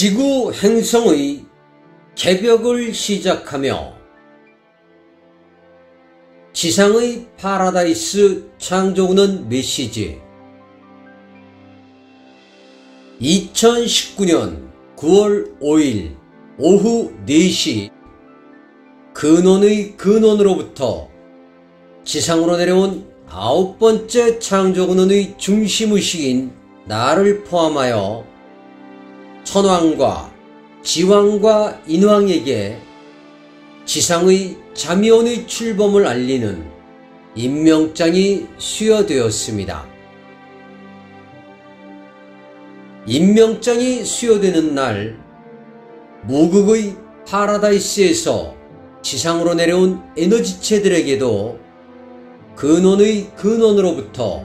지구 행성의 개벽을 시작하며 지상의 파라다이스 창조근원 메시지. 2019년 9월 5일 오후 4시. 근원의 근원으로부터 지상으로 내려온 아홉 번째 창조근원의 중심의식인 나를 포함하여 천왕과 지왕과 인왕에게 지상의 자미원의 출범을 알리는 임명장이 수여되었습니다. 임명장이 수여되는 날 무극의 파라다이스에서 지상으로 내려온 에너지체들에게도 근원의 근원으로부터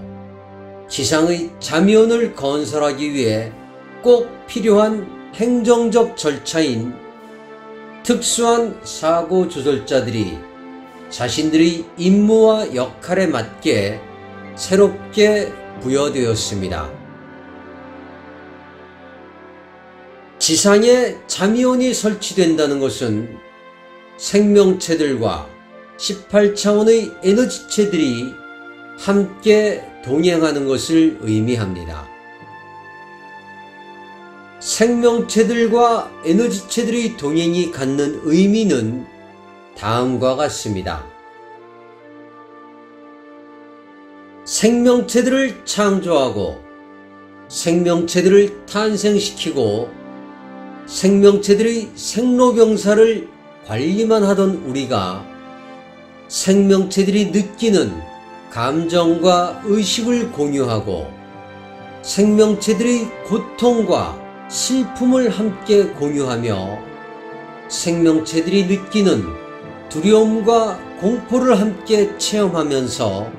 지상의 자미원을 건설하기 위해 꼭 필요한 행정적 절차인 특수한 사고 조절자들이 자신들의 임무와 역할에 맞게 새롭게 부여되었습니다. 지상에 자미원이 설치된다는 것은 생명체들과 18차원의 에너지체들이 함께 동행하는 것을 의미합니다. 생명체들과 에너지체들의 동행이 갖는 의미는 다음과 같습니다. 생명체들을 창조하고 생명체들을 탄생시키고 생명체들의 생로병사를 관리만 하던 우리가 생명체들이 느끼는 감정과 의식을 공유하고 생명체들의 고통과 슬픔을 함께 공유하며 생명체들이 느끼는 두려움과 공포를 함께 체험하면서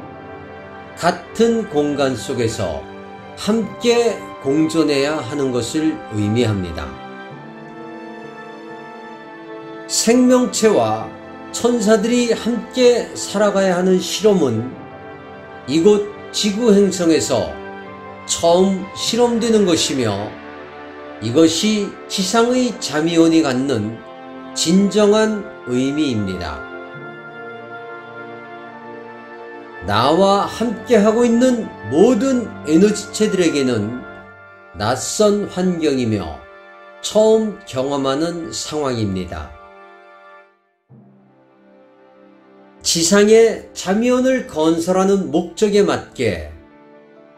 같은 공간 속에서 함께 공존해야 하는 것을 의미합니다. 생명체와 천사들이 함께 살아가야 하는 실험은 이곳 지구 행성에서 처음 실험되는 것이며 이것이 지상의 자미원이 갖는 진정한 의미입니다. 나와 함께하고 있는 모든 에너지체들에게는 낯선 환경이며 처음 경험하는 상황입니다. 지상에 자미원을 건설하는 목적에 맞게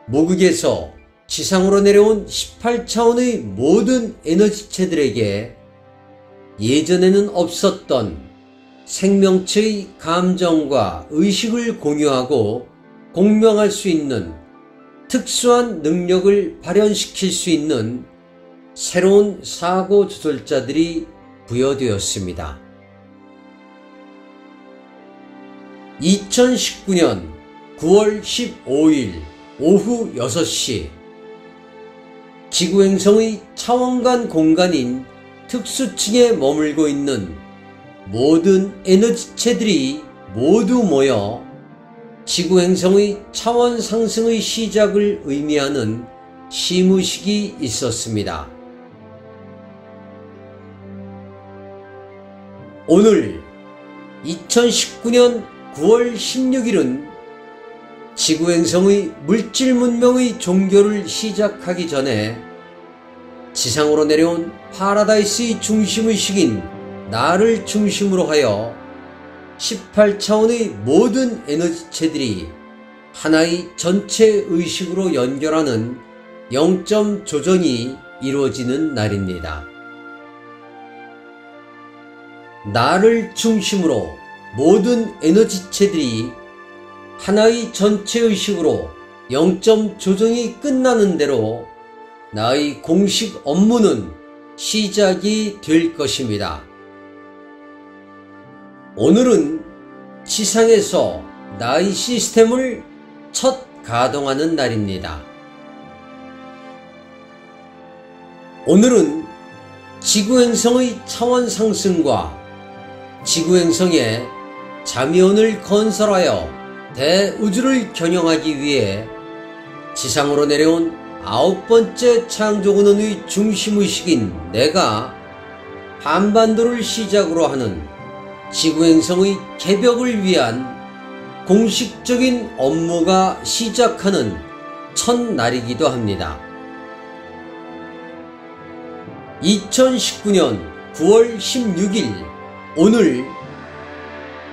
모국에서 지상으로 내려온 18차원의 모든 에너지체들에게 예전에는 없었던 생명체의 감정과 의식을 공유하고 공명할 수 있는 특수한 능력을 발현시킬 수 있는 새로운 사고 조절자들이 부여되었습니다. 2019년 9월 15일 오후 6시 지구행성의 차원 간 공간인 특수층에 머물고 있는 모든 에너지체들이 모두 모여 지구행성의 차원 상승의 시작을 의미하는 시무식이 있었습니다. 오늘 2019년 9월 16일은 지구행성의 물질 문명의 종교를 시작하기 전에 지상으로 내려온 파라다이스의 중심의식인 나를 중심으로 하여 18차원의 모든 에너지체들이 하나의 전체 의식으로 연결하는 영점 조정이 이루어지는 날입니다. 나를 중심으로 모든 에너지체들이 하나의 전체 의식으로 영점 조정이 끝나는 대로 나의 공식 업무는 시작이 될 것입니다. 오늘은 지상에서 나의 시스템을 첫 가동하는 날입니다. 오늘은 지구행성의 차원 상승과 지구행성에 자미원을 건설하여 대우주를 겨냥하기 위해 지상으로 내려온 아홉 번째 창조근원의 중심의식인 내가 한반도를 시작으로 하는 지구행성의 개벽을 위한 공식적인 업무가 시작하는 첫날이기도 합니다. 2019년 9월 16일 오늘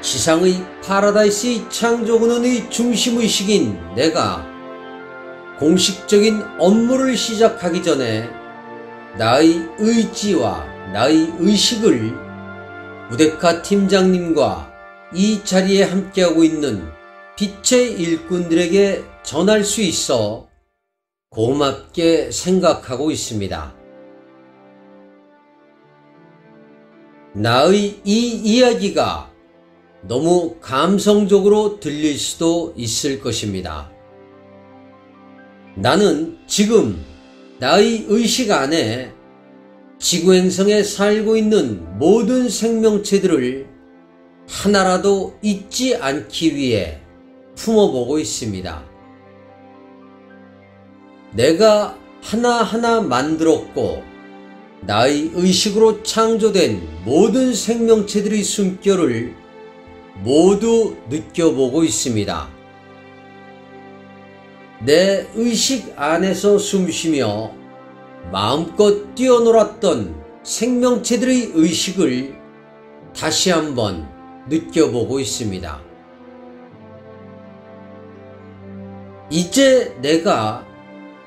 지상의 파라다이스의 창조근원의 중심의식인 내가 공식적인 업무를 시작하기 전에 나의 의지와 나의 의식을 우데카 팀장님과 이 자리에 함께하고 있는 빛의 일꾼들에게 전할 수 있어 고맙게 생각하고 있습니다. 나의 이 이야기가 너무 감성적으로 들릴 수도 있을 것입니다. 나는 지금 나의 의식 안에 지구행성에 살고 있는 모든 생명체들을 하나라도 잊지 않기 위해 품어보고 있습니다. 내가 하나하나 만들었고 나의 의식으로 창조된 모든 생명체들의 숨결을 모두 느껴보고 있습니다. 내 의식 안에서 숨쉬며 마음껏 뛰어놀았던 생명체들의 의식을 다시 한번 느껴보고 있습니다. 이제 내가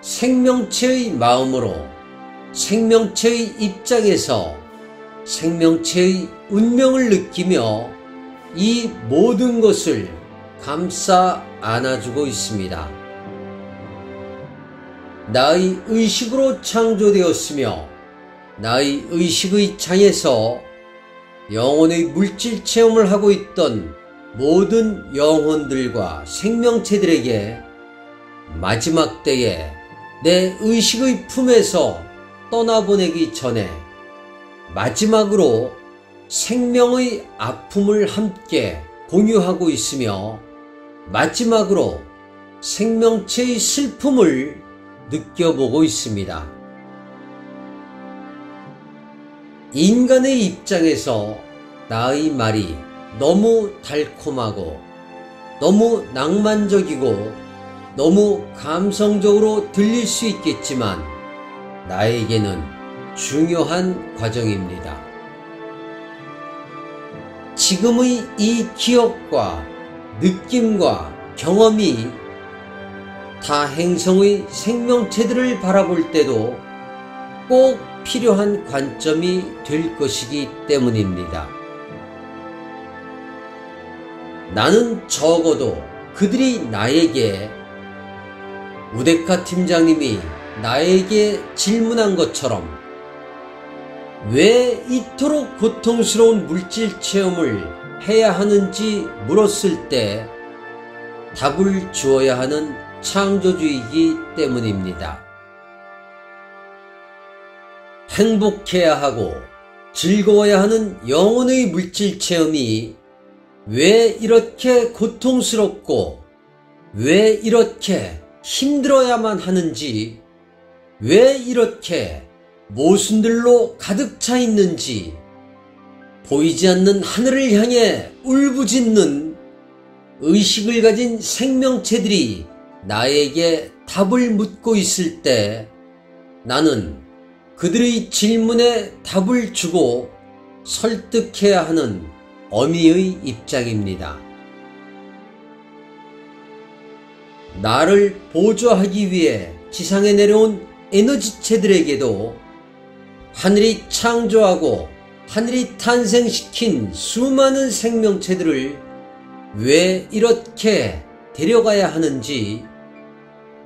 생명체의 마음으로 생명체의 입장에서 생명체의 운명을 느끼며 이 모든 것을 감싸 안아주고 있습니다. 나의 의식으로 창조되었으며 나의 의식의 창에서 영혼의 물질 체험을 하고 있던 모든 영혼들과 생명체들에게 마지막 때에 내 의식의 품에서 떠나보내기 전에 마지막으로 생명의 아픔을 함께 공유하고 있으며 마지막으로 생명체의 슬픔을 느껴보고 있습니다. 인간의 입장에서 나의 말이 너무 달콤하고 너무 낭만적이고 너무 감성적으로 들릴 수 있겠지만 나에게는 중요한 과정입니다. 지금의 이 기억과 느낌과 경험이 타 행성의 생명체들을 바라볼 때도 꼭 필요한 관점이 될 것이기 때문입니다. 나는 적어도 그들이 나에게 우데카 팀장님이 나에게 질문한 것처럼 왜 이토록 고통스러운 물질 체험을 해야 하는지 물었을 때 답을 주어야 하는 창조주의이기 때문입니다. 행복해야 하고 즐거워야 하는 영혼의 물질 체험이 왜 이렇게 고통스럽고 왜 이렇게 힘들어야만 하는지 왜 이렇게 모순들로 가득 차 있는지 보이지 않는 하늘을 향해 울부짖는 의식을 가진 생명체들이 나에게 답을 묻고 있을 때 나는 그들의 질문에 답을 주고 설득해야 하는 어미의 입장입니다. 나를 보조하기 위해 지상에 내려온 에너지체들에게도 하늘이 창조하고 하늘이 탄생시킨 수많은 생명체들을 왜 이렇게 데려가야 하는지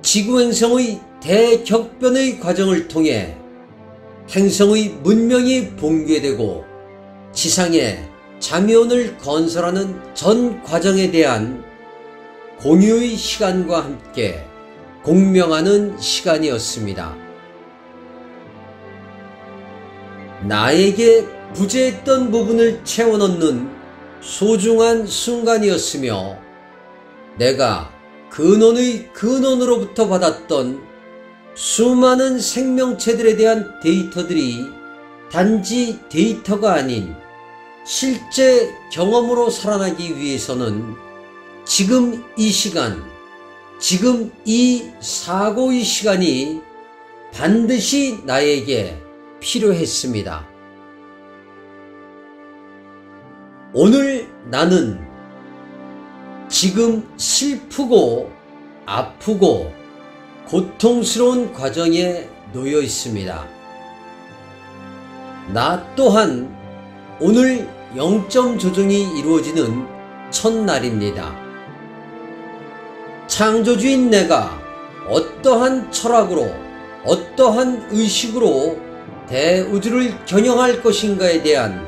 지구행성의 대격변의 과정을 통해 행성의 문명이 붕괴되고 지상에 자미원을 건설하는 전 과정에 대한 공유의 시간과 함께 공명하는 시간이었습니다. 나에게 부재했던 부분을 채워넣는 소중한 순간이었으며 내가 근원의 근원으로부터 받았던 수많은 생명체들에 대한 데이터들이 단지 데이터가 아닌 실제 경험으로 살아나기 위해서는 지금 이 시간, 지금 이 사고의 시간이 반드시 나에게 필요했습니다. 오늘 나는 지금 슬프고 아프고 고통스러운 과정에 놓여 있습니다. 나 또한 오늘 영점 조정이 이루어지는 첫날입니다. 창조주인 내가 어떠한 철학으로 어떠한 의식으로 대우주를 겨냥할 것인가에 대한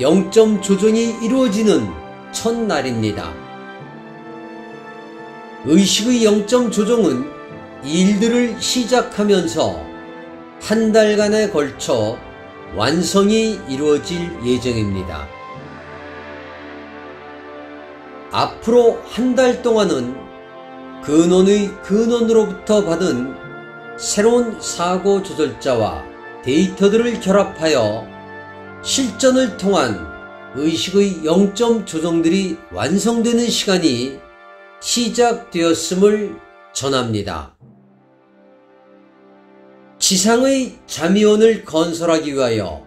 영점 조정이 이루어지는 첫날입니다. 의식의 영점 조정은 일들을 시작하면서 한 달간에 걸쳐 완성이 이루어질 예정입니다. 앞으로 한 달 동안은 근원의 근원으로부터 받은 새로운 사고 조절자와 데이터들을 결합하여 실전을 통한 의식의 영점 조정들이 완성되는 시간이 시작되었음을 전합니다. 지상의 자미원을 건설하기 위하여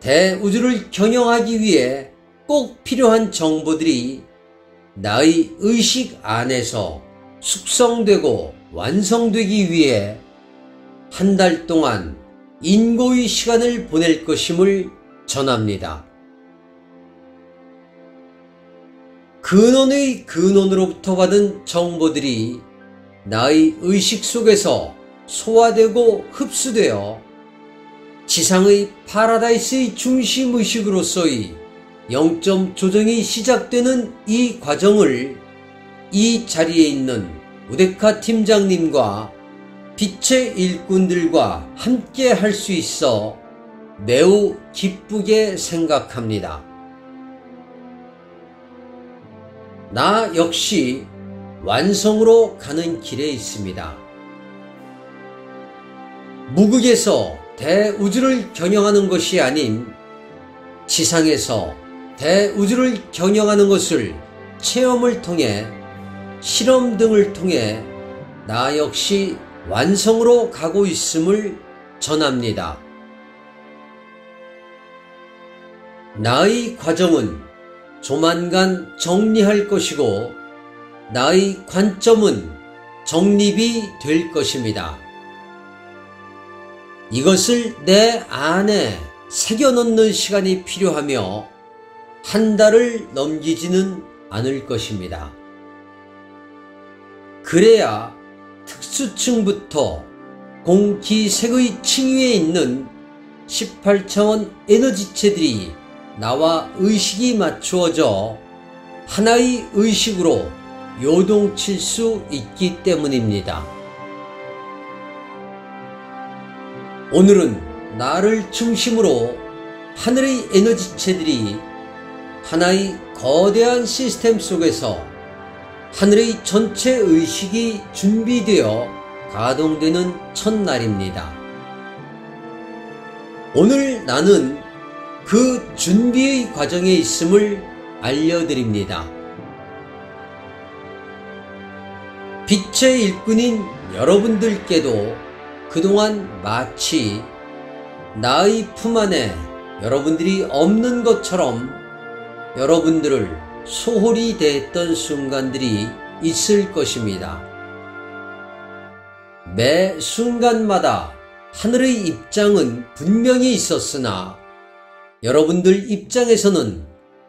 대우주를 경영하기 위해 꼭 필요한 정보들이 나의 의식 안에서 숙성되고 완성되기 위해 한 달 동안 인고의 시간을 보낼 것임을 전합니다. 근원의 근원으로부터 받은 정보들이 나의 의식 속에서 소화되고 흡수되어 지상의 파라다이스의 중심의식으로서의 영점 조정이 시작되는 이 과정을 이 자리에 있는 우데카 팀장님과 빛의 일꾼들과 함께 할 수 있어 매우 기쁘게 생각합니다. 나 역시 완성으로 가는 길에 있습니다. 무극에서 대우주를 겨냥하는 것이 아닌 지상에서 대우주를 겨냥하는 것을 체험을 통해 실험 등을 통해 나 역시 완성으로 가고 있음을 전합니다. 나의 과정은 조만간 정리할 것이고 나의 관점은 정립이 될 것입니다. 이것을 내 안에 새겨넣는 시간이 필요하며 한 달을 넘기지는 않을 것입니다. 그래야 특수층부터 공기색의 층위에 있는 18차원 에너지체들이 나와 의식이 맞추어져 하나의 의식으로 요동칠 수 있기 때문입니다. 오늘은 나를 중심으로 하늘의 에너지체들이 하나의 거대한 시스템 속에서 하늘의 전체 의식이 준비되어 가동되는 첫날입니다. 오늘 나는 그 준비의 과정에 있음을 알려드립니다. 빛의 일꾼인 여러분들께도 그동안 마치 나의 품 안에 여러분들이 없는 것처럼 여러분들을 소홀히 대했던 순간들이 있을 것입니다. 매 순간마다 하늘의 입장은 분명히 있었으나 여러분들 입장에서는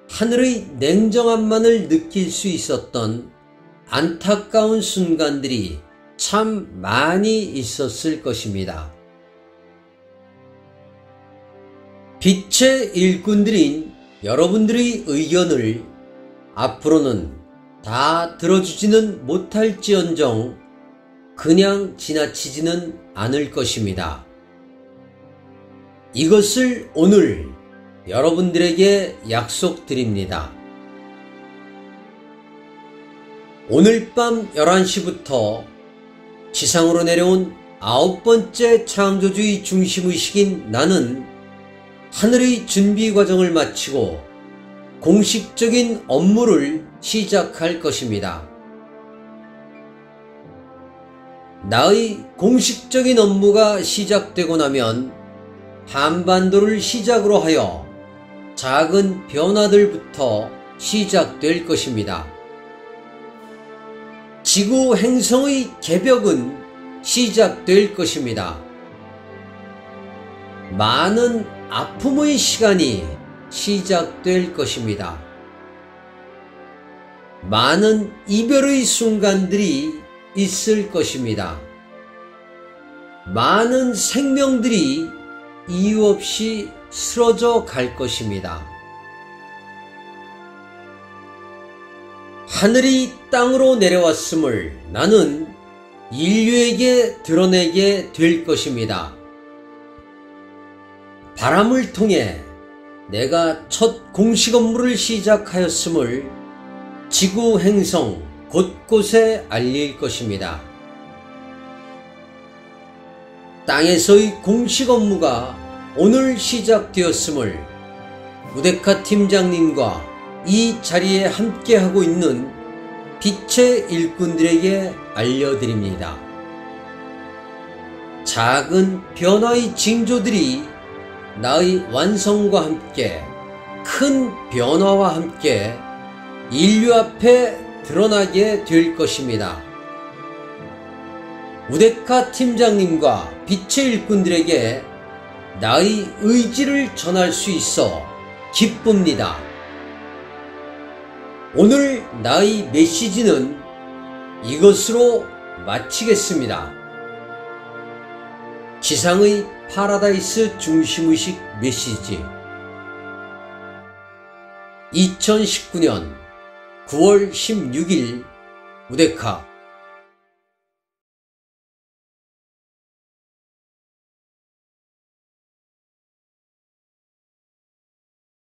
하늘의 냉정함만을 느낄 수 있었던 안타까운 순간들이 참 많이 있었을 것입니다. 빛의 일꾼들인 여러분들의 의견을 앞으로는 다 들어주지는 못할지언정 그냥 지나치지는 않을 것입니다. 이것을 오늘 여러분들에게 약속드립니다. 오늘 밤 11시부터 지상으로 내려온 아홉 번째 창조주의 중심의식인 나는 하늘의 준비 과정을 마치고 공식적인 업무를 시작할 것입니다. 나의 공식적인 업무가 시작되고 나면 한반도를 시작으로 하여 작은 변화들부터 시작될 것입니다. 지구 행성의 개벽은 시작될 것입니다. 많은 아픔의 시간이 시작될 것입니다. 많은 이별의 순간들이 있을 것입니다. 많은 생명들이 이유 없이 쓰러져 갈 것입니다. 하늘이 땅으로 내려왔음을 나는 인류에게 드러내게 될 것입니다. 바람을 통해 내가 첫 공식 업무를 시작하였음을 지구 행성 곳곳에 알릴 것입니다. 땅에서의 공식 업무가 오늘 시작되었음을 무데카 팀장님과 이 자리에 함께하고 있는 빛의 일꾼들에게 알려드립니다. 작은 변화의 징조들이 나의 완성과 함께 큰 변화와 함께 인류 앞에 드러나게 될 것입니다. 우데카 팀장님과 빛의 일꾼들에게 나의 의지를 전할 수 있어 기쁩니다. 오늘 나의 메시지는 이것으로 마치겠습니다. 지상의 파라다이스 중심의식 메시지. 2019년 9월 16일 우데카